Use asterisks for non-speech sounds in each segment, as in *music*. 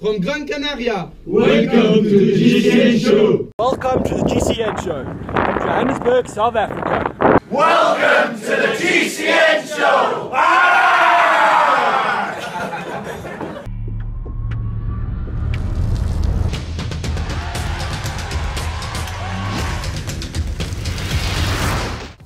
from Gran Canaria. Welcome to the GCN show. Welcome to the GCN show from Johannesburg, South Africa. Welcome to the GCN show. Ah!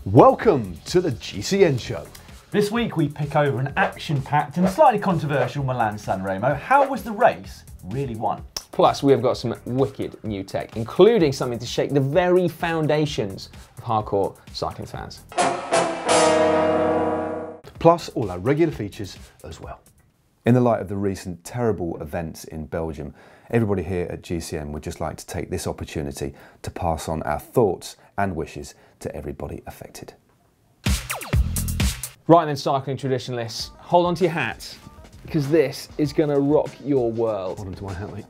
Welcome to the GCN show. This week we pick over an action-packed and slightly controversial Milan San Remo. How was the race really won? Plus, we have got some wicked new tech, including something to shake the very foundations of hardcore cycling fans. Plus all our regular features as well. In the light of the recent terrible events in Belgium, everybody here at GCN would just like to take this opportunity to pass on our thoughts and wishes to everybody affected. Right then, cycling traditionalists, hold on to your hats because this is going to rock your world. Hold on to my hat, mate.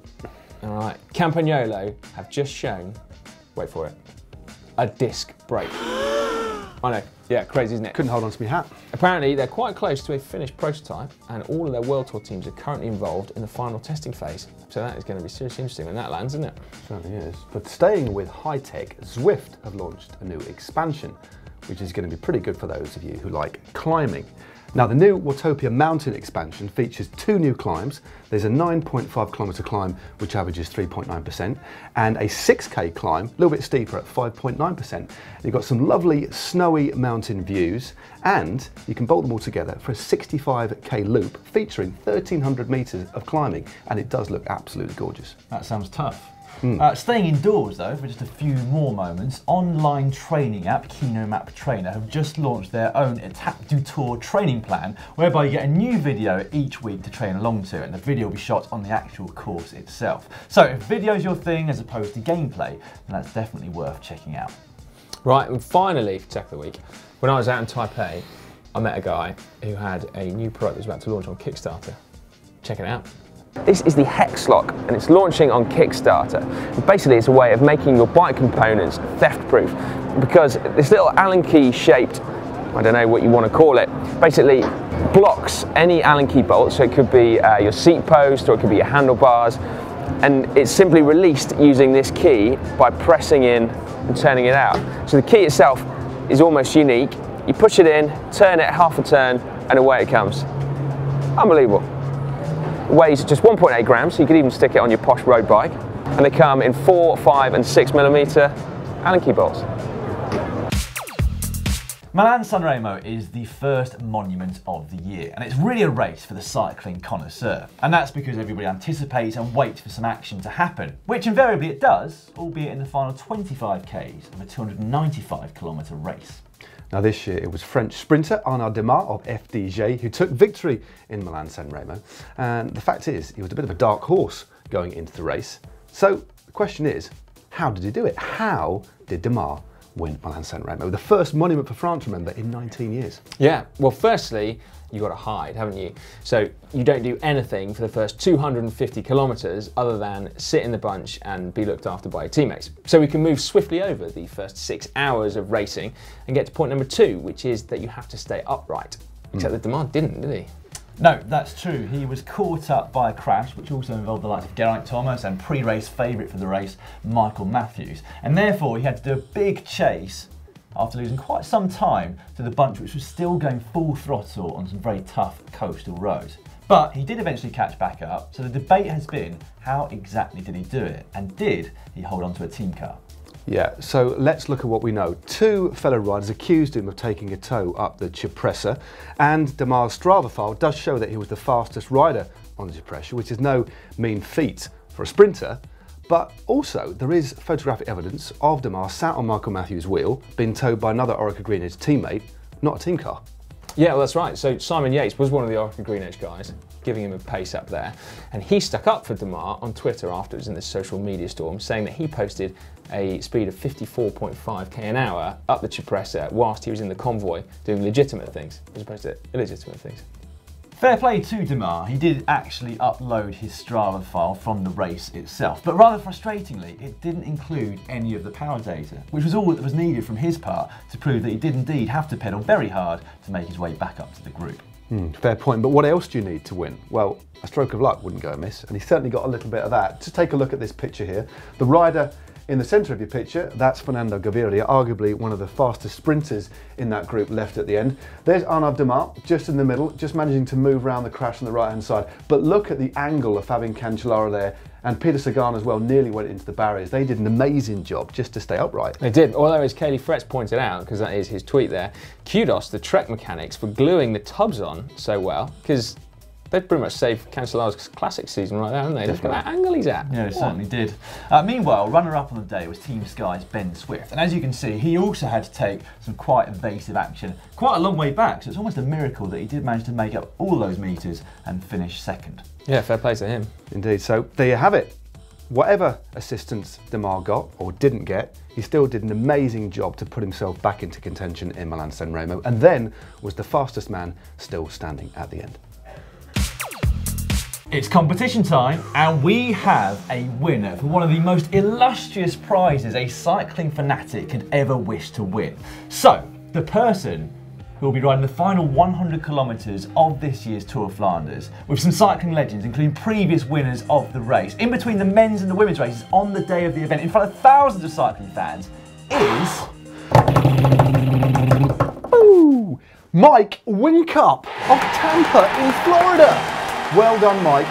All right, Campagnolo have just shown, wait for it, a disc brake. I know, yeah, crazy, isn't it? Couldn't hold on to my hat. Apparently, they're quite close to a finished prototype, and all of their World Tour teams are currently involved in the final testing phase. So that is going to be seriously interesting when that lands, isn't it? Certainly is. But staying with high tech, Zwift have launched a new expansion, which is going to be pretty good for those of you who like climbing. Now, the new Watopia Mountain expansion features two new climbs. There's a 9.5 kilometre climb, which averages 3.9%, and a 6k climb, a little bit steeper at 5.9%. You've got some lovely snowy mountain views, and you can bolt them all together for a 65k loop featuring 1,300 metres of climbing, and it does look absolutely gorgeous. That sounds tough. Uh, staying indoors though, for just a few more moments, online training app KinoMap Trainer have just launched their own Etape du Tour training plan, whereby you get a new video each week to train along to, and the video will be shot on the actual course itself. So if video's your thing as opposed to gameplay, then that's definitely worth checking out. Right, and finally, for Tech of the Week, when I was out in Taipei, I met a guy who had a new product that was about to launch on Kickstarter. Check it out. This is the Hex Lock and it's launching on Kickstarter. Basically it's a way of making your bike components theft proof because this little Allen key shaped, I don't know what you want to call it, basically blocks any Allen key bolt. So it could be uh, your seat post or it could be your handlebars and it's simply released using this key by pressing in and turning it out. So the key itself is almost unique. You push it in, turn it half a turn and away it comes. Unbelievable weighs just 1.8 grams, so you could even stick it on your posh road bike. And they come in 4, 5 and 6 millimeter Allen key bolts. Milan Sanremo is the first monument of the year, and it's really a race for the cycling connoisseur. And that's because everybody anticipates and waits for some action to happen, which invariably it does, albeit in the final 25 Ks of a 295 kilometre race. Now this year it was French sprinter Arnaud Démare of FDJ who took victory in Milan San Remo. And the fact is, he was a bit of a dark horse going into the race. So the question is, how did he do it? How did Démare win Milan San Remo? The first monument for France, remember, in 19 years. Yeah, well, firstly, you got to hide, haven't you? So you don't do anything for the first 250 kilometres other than sit in the bunch and be looked after by your teammates. So we can move swiftly over the first six hours of racing and get to point number two, which is that you have to stay upright. Hmm. Except Démare didn't, did he? No, that's true. He was caught up by a crash, which also involved the likes of Geraint Thomas and pre-race favourite for the race, Michael Matthews. And therefore, he had to do a big chase after losing quite some time to the bunch which was still going full throttle on some very tough coastal roads. But he did eventually catch back up, so the debate has been how exactly did he do it, and did he hold on to a team car? Yeah, so let's look at what we know. Two fellow riders accused him of taking a tow up the Cipressa, and Démare's Strava file does show that he was the fastest rider on the Cipressa, which is no mean feat for a sprinter. But also, there is photographic evidence of Démare sat on Michael Matthews' wheel, being towed by another Orica Green Edge teammate, not a team car. Yeah, well, that's right. So Simon Yates was one of the Orica Green Edge guys, giving him a pace up there. And he stuck up for Démare on Twitter afterwards in this social media storm, saying that he posted a speed of 54.5 k an hour up the Cipressa whilst he was in the convoy doing legitimate things, as opposed to illegitimate things. Fair play to Démare, he did actually upload his Strava file from the race itself, but rather frustratingly, it didn't include any of the power data, which was all that was needed from his part to prove that he did indeed have to pedal very hard to make his way back up to the group. Hmm, fair point. But what else do you need to win? Well, a stroke of luck wouldn't go amiss, and he certainly got a little bit of that. Just take a look at this picture here. The rider in the centre of your picture, that's Fernando Gaviria, arguably one of the fastest sprinters in that group left at the end. There's Arnaud Démare, just in the middle, just managing to move around the crash on the right hand side. But look at the angle of Fabian Cancellara there, and Peter Sagan as well nearly went into the barriers. They did an amazing job just to stay upright. They did, although as Caley Fretz pointed out, because that is his tweet there, kudos to Trek mechanics for gluing the tubs on so well, because they've pretty much saved Cancellara's classic season right there, haven't they? Look at that angle he's at. Yeah, it certainly did. Uh, meanwhile, runner-up on the day was Team Sky's Ben Swift, and as you can see, he also had to take some quite evasive action, quite a long way back. So it's almost a miracle that he did manage to make up all those meters and finish second. Yeah, fair play to him. Indeed. So there you have it. Whatever assistance Démare got or didn't get, he still did an amazing job to put himself back into contention in Milan San Remo and then was the fastest man still standing at the end. It's competition time, and we have a winner for one of the most illustrious prizes a cycling fanatic could ever wish to win. So, the person who will be riding the final 100 kilometres of this year's Tour of Flanders with some cycling legends, including previous winners of the race, in between the men's and the women's races on the day of the event, in front of thousands of cycling fans, is. Ooh, Mike Winkup of Tampa in Florida. Well done, Mike.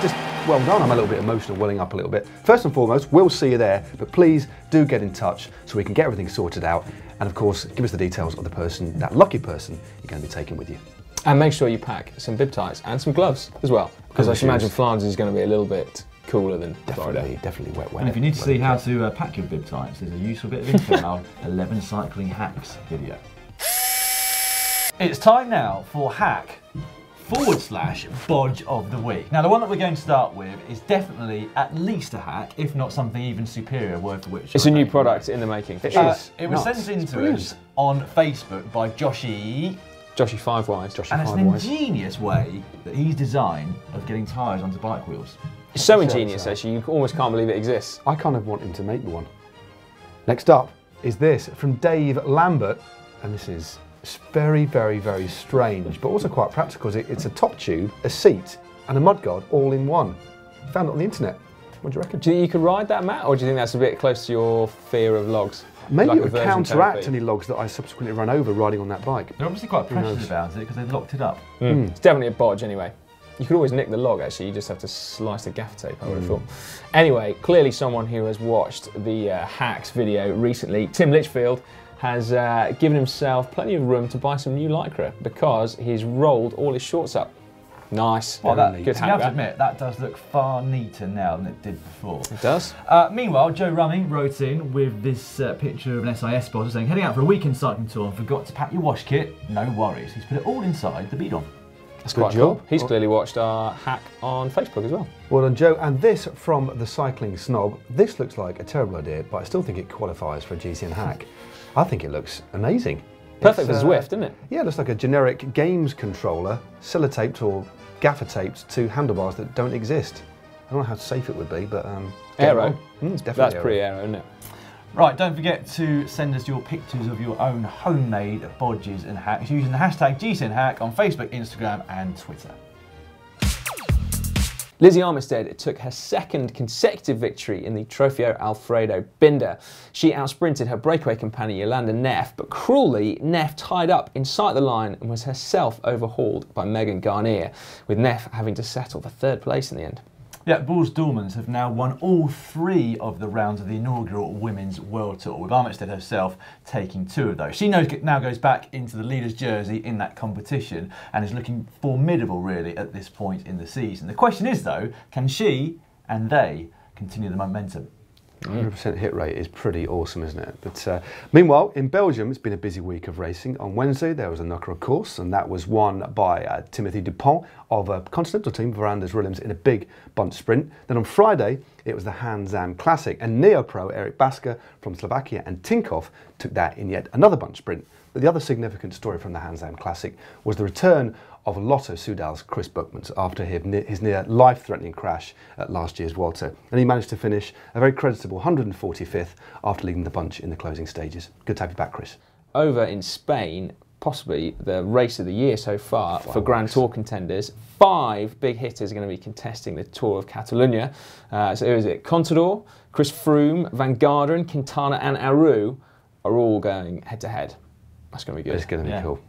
Just well done. I'm a little bit emotional, welling up a little bit. First and foremost, we'll see you there, but please do get in touch so we can get everything sorted out. And of course, give us the details of the person, that lucky person you're going to be taking with you. And make sure you pack some bib ties and some gloves as well, because I And should imagine shoes. Flanders is going to be a little bit cooler than Florida. Definitely, definitely wet, wet. And if you need to see how to uh, pack your bib tights, there's a useful bit of info in our *laughs* 11 cycling hacks video. It's time now for hack forward slash bodge of the week. Now, the one that we're going to start with is definitely at least a hack, if not something even superior, word for which. It's I a new product in the making. It Uh, is. it was Nuts. sent in to us on Facebook by Joshy, Joshy Five Wise. Joshy and it's Five an Wise. ingenious way that he's designed of getting tyres onto bike wheels. It's so ingenious, actually, you almost can't believe it exists. I kind of want him to make me one. Next up is this from Dave Lambert, and this is very, very, very strange, but also quite practical. It's a top tube, a seat, and a mudguard all in one. Found it on the internet. What do you reckon? Do you think you could ride that, Matt, or do you think that's a bit close to your fear of logs? Maybe Like it would counteract therapy? any logs that I subsequently run over riding on that bike. They're obviously quite precious knows? about it because they've locked it up. Mm. It's definitely a bodge anyway. You could always nick the log actually, you just have to slice the gaffer tape, I would have thought. Anyway, clearly someone who has watched the uh, hacks video recently, Tim Litchfield, has uh, given himself plenty of room to buy some new Lycra because he's rolled all his shorts up. Nice. Well, that, neat. Good you have hack, to admit, that does look far neater now than it did before. It does. Uh, meanwhile, Joe Rumming wrote in with this uh, picture of an SIS spotter saying, heading out for a weekend cycling tour and forgot to pack your wash kit. No worries. He's put it all inside the bidon. That's Good quite job. cool. He's Well- clearly watched our hack on Facebook as well. Well done, Joe. And this from the cycling snob. This looks like a terrible idea, but I still think it qualifies for a GCN hack. I think it looks amazing. Perfect It's, for uh, Zwift, isn't it? Yeah, it looks like a generic games controller, sellotaped or gaffer taped to handlebars that don't exist. I don't know how safe it would be, but um, get Aero. Mm, it's definitely That's aero. pretty aero, isn't it? Right, don't forget to send us your pictures of your own homemade bodges and hacks using the hashtag GCNHack on Facebook, Instagram, and Twitter. Lizzie Armitstead took her second consecutive victory in the Trofeo Alfredo Binda. She outsprinted her breakaway companion Jolanda Neff, but cruelly, Neff tied up inside the line and was herself overhauled by Megan Guarnier, with Neff having to settle for third place in the end. Yeah, Boels Dolmans have now won all three of the rounds of the inaugural Women's World Tour, with Armitstead herself taking two of those. She now goes back into the leader's jersey in that competition and is looking formidable, really, at this point in the season. The question is, though, can she and they continue the momentum? 100% hit rate is pretty awesome, isn't it? But uh, meanwhile, in Belgium, it's been a busy week of racing. On Wednesday, there was a Nokere Koerse, and that was won by uh, Timothy Dupont of a Continental team, Verandas Willems, in a big bunch sprint. Then on Friday, it was the Handzame Classic, and Neo Pro Erik Baška from Slovakia and Tinkoff took that in yet another bunch sprint. But the other significant story from the Handzame Classic was the return of Lotto Soudal's Kris Boeckmans after his near, life-threatening crash at last year's Vuelta. And he managed to finish a very creditable 145th after leading the bunch in the closing stages. Good to have you back, Chris. Over in Spain, possibly the race of the year so far for Grand Tour contenders. Five big hitters are going to be contesting the Tour of Catalonia. Uh, so who is it? Contador, Chris Froome, Van Garderen, Quintana, and Aru are all going head to head. That's going to be good. It's going to be Yeah. cool.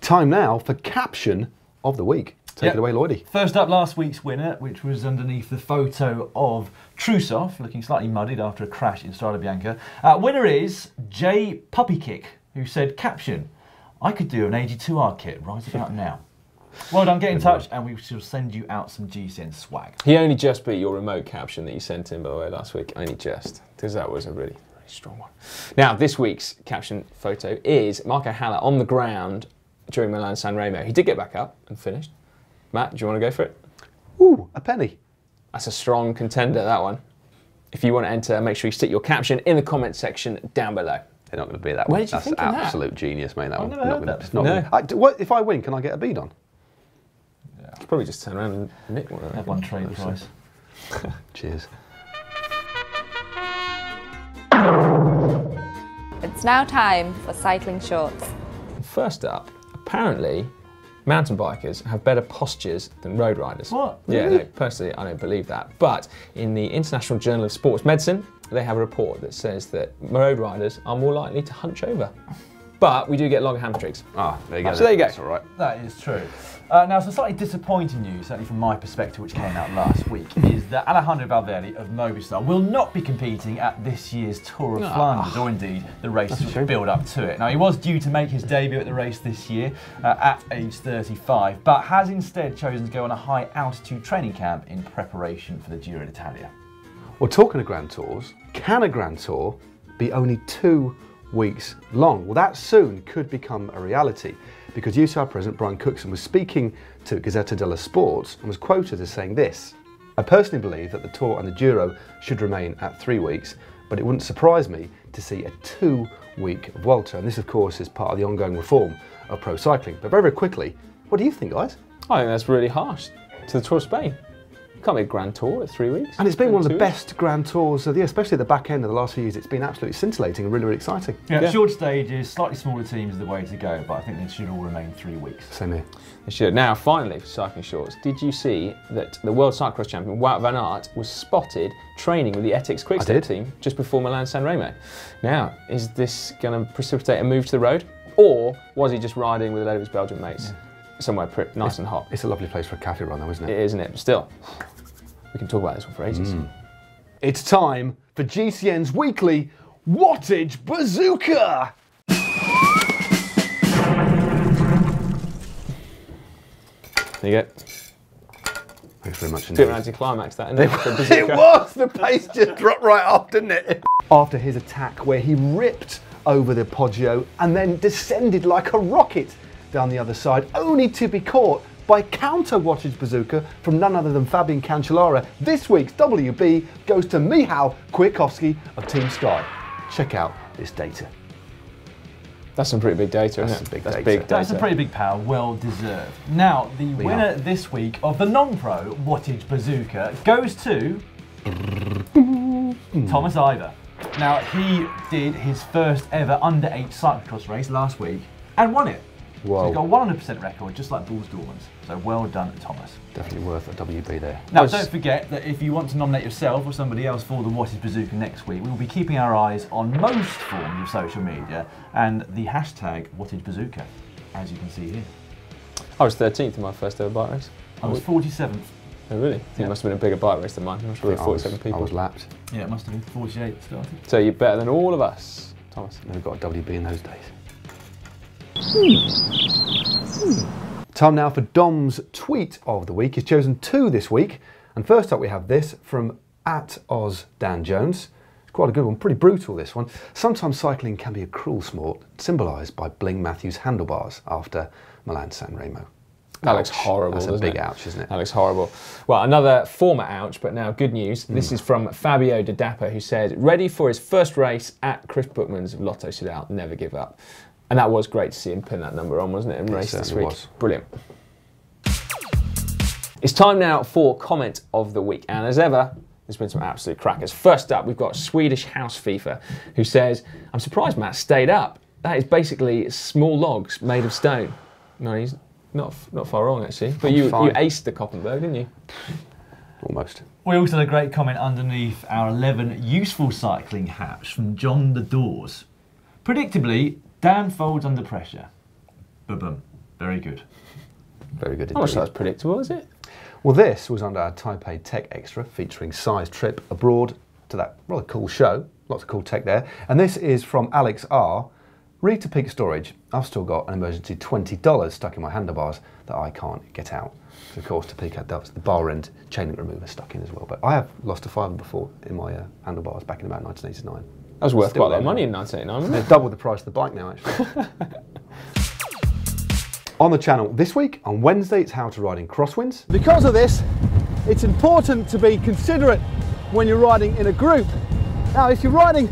Time now for caption of the week. Take Yep. it away, Lloydie. First up, last week's winner, which was underneath the photo of Trusov, looking slightly muddied after a crash in Strade Bianche. Uh, winner is Jay Puppykick, who said, caption, I could do an AG2R kit right about *laughs* now. Well done, get in touch and we shall send you out some GCN swag. He only just beat your remote caption that you sent in, by the way, last week. Only just, because that was a really, really strong one. Now, this week's caption photo is Marco Haller on the ground during Milan San Remo. He did get back up and finished. Matt, do you want to go for it? Ooh, a penny. That's a strong contender, that one. If you want to enter, make sure you stick your caption in the comment section down below. They're not going to be that Where one. did you That's think of that? absolute genius, mate. That one. never Not heard gonna- that it's not before. gonna- I- d- what- if I win, can I get a bead on? Could probably just turn around and nick one. I Have one trade price. *laughs* Cheers. It's now time for cycling shorts. First up, apparently, mountain bikers have better postures than road riders. What? Yeah, no, personally, I don't believe that. But in the International Journal of Sports Medicine, they have a report that says that road riders are more likely to hunch over. But we do get longer hamstrings. Ah, there you go. So there you go. That's all right. That is true. Uh, now, some slightly disappointing news, certainly from my perspective, which came out last week, is that Alejandro Valverde of Movistar will not be competing at this year's Tour of Flanders, or indeed the race which build up to it. Now, he was due to make his debut at the race this year uh, at age 35, but has instead chosen to go on a high altitude training camp in preparation for the Giro d'Italia. Well, talking of Grand Tours, can a Grand Tour be only two weeks long? Well, that soon could become a reality because UCI President Brian Cookson was speaking to Gazzetta dello Sport and was quoted as saying this I personally believe that the Tour and the Giro should remain at three weeks, but it wouldn't surprise me to see a two week Vuelta. And this, of course, is part of the ongoing reform of pro cycling. But very, very quickly, what do you think, guys? I think that's really harsh to the Tour of Spain. Can't be a grand tour at three weeks. And it's been one of the Two best Grand Tours of the year, especially at the back end of the last few years. It's been absolutely scintillating and really, really exciting. Yeah, Yeah. short stages, slightly smaller teams are the way to go, but I think they should all remain three weeks. Same here. They should. Now, finally, for cycling shorts, did you see that the world cyclocross champion Wout van Aert was spotted training with the Etixx Quick-Step did. team just before Milan San Remo? Now, is this going to precipitate a move to the road, or was he just riding with a load of his Belgian mates somewhere pri- nice and hot? It's a lovely place for a cafe run, though, isn't It it? is, isn't it? But still, we can talk about this one for ages. Mm. It's time for GCN's weekly Wattage Bazooka! There you go. Thanks very much Bit of an indeed. anticlimax, that, isn't it? For It was! The pace just *laughs* dropped right off, didn't it? After his attack, where he ripped over the Poggio and then descended like a rocket down the other side, only to be caught by counter wattage bazooka from none other than Fabian Cancellara. This week's WB goes to Michał Kwiatkowski of Team Sky. Check out this data. That's some pretty big data, isn't That's it? some big That's data. big data. That's a pretty big power, well deserved. Now, the winner this week of the non-pro wattage bazooka goes to Thomas Ivor. Now, he did his first ever under eight cyclocross race last week and won it. So Whoa. he's got a 100% record, just like Boels Dolmans. So well done, Thomas. Definitely worth a WB there. Now, Was- don't forget that if you want to nominate yourself or somebody else for the Wattage Bazooka next week, we will be keeping our eyes on most forms of social media and the hashtag Wattage Bazooka, as you can see here. I was 13th in my first ever bike race. I was 47th. Oh, really? I think it must have been a bigger bike race than mine. I'm sure there were I was, 47 people. I was lapped. Yeah, it must have been 48 started. So you're better than all of us, Thomas. Never got a WB in those days. Time now for Dom's tweet of the week. He's chosen two this week. And first up, we have this from at Oz Dan Jones. It's quite a good one, pretty brutal this one. Sometimes cycling can be a cruel sport, symbolised by Bling Matthews' handlebars after Milan San Remo. That looks Ouch. horrible. That's a big it? ouch, isn't it? That looks horrible. Well, another former ouch, but now good news. This Hmm. is from Fabio De Dapper, who said, ready for his first race at Kris Boeckmans' Lotto Soudal, never give up. And that was great to see him pin that number on, wasn't it, in It race this week? was. Brilliant. It's time now for comment of the week. And as ever, there's been some absolute crackers. First up, we've got Swedish House FIFA, who says, I'm surprised Matt stayed up. That is basically small logs made of stone. No, he's not not far wrong actually. But you, you fine. aced the Koppenberg, didn't you? Almost. We also had a great comment underneath our 11 useful cycling hats from John the Doors. Predictably, Dan folds under pressure. Boom. Very good. Very good I'm not that's predictable, is it? Well, this was under our Taipei Tech Extra featuring Size Trip abroad to that rather cool show. Lots of cool tech there. And this is from Alex R. Read to peak storage. I've still got an emergency $20 stuck in my handlebars that I can't get out. So of course, Topeak had that, the bar end chain link remover stuck in as well. But I have lost a fiver before in my uh, handlebars back in about 1989. That was worth Still quite a lot of money in 1989, wasn't They're double the price of the bike now, actually. *laughs* on the channel this week, on Wednesday, it's how to ride in crosswinds. Because of this, it's important to be considerate when you're riding in a group. Now, if you're riding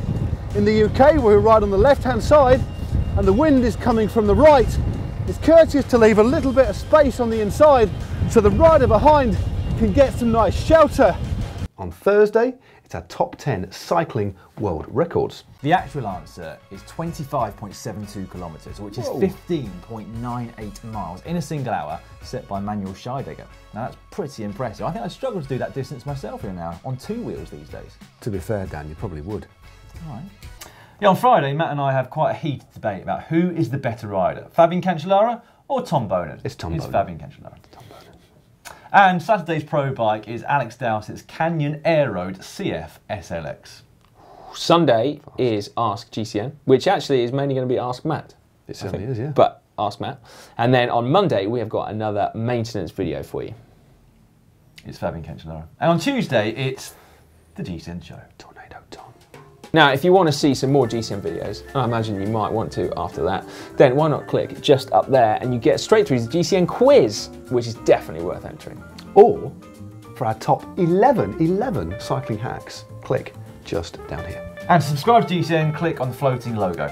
in the UK, where we ride on the left-hand side, and the wind is coming from the right, it's courteous to leave a little bit of space on the inside so the rider behind can get some nice shelter. On Thursday, our top 10 cycling world records. The actual answer is 25.72 kilometres, which is 15.98 miles in a single hour, set by Manuel Scheidegger. Now that's pretty impressive. I think I'd struggle to do that distance myself here now, on two wheels these days. To be fair, Dan, you probably would. All right. Yeah, on Friday, Matt and I have quite a heated debate about who is the better rider, Fabian Cancellara or Tom Boonen. It's Tom It's Boonen. Fabian Cancellara. And Saturday's pro bike is Alex Dowsett's Canyon Aeroad CF SLX. Sunday is Ask GCN, which actually is mainly going to be Ask Matt. It certainly is, yeah. But Ask Matt. And then on Monday, we have got another maintenance video for you. It's Fabian Cancellara. And on Tuesday, it's the GCN show. Tornado Tom. Now, if you want to see some more GCN videos, I imagine you might want to after that, then why not click just up there and you get straight through to the GCN quiz, which is definitely worth entering. Or for our top 11, 11 cycling hacks, click just down here. And to subscribe to GCN, click on the floating logo.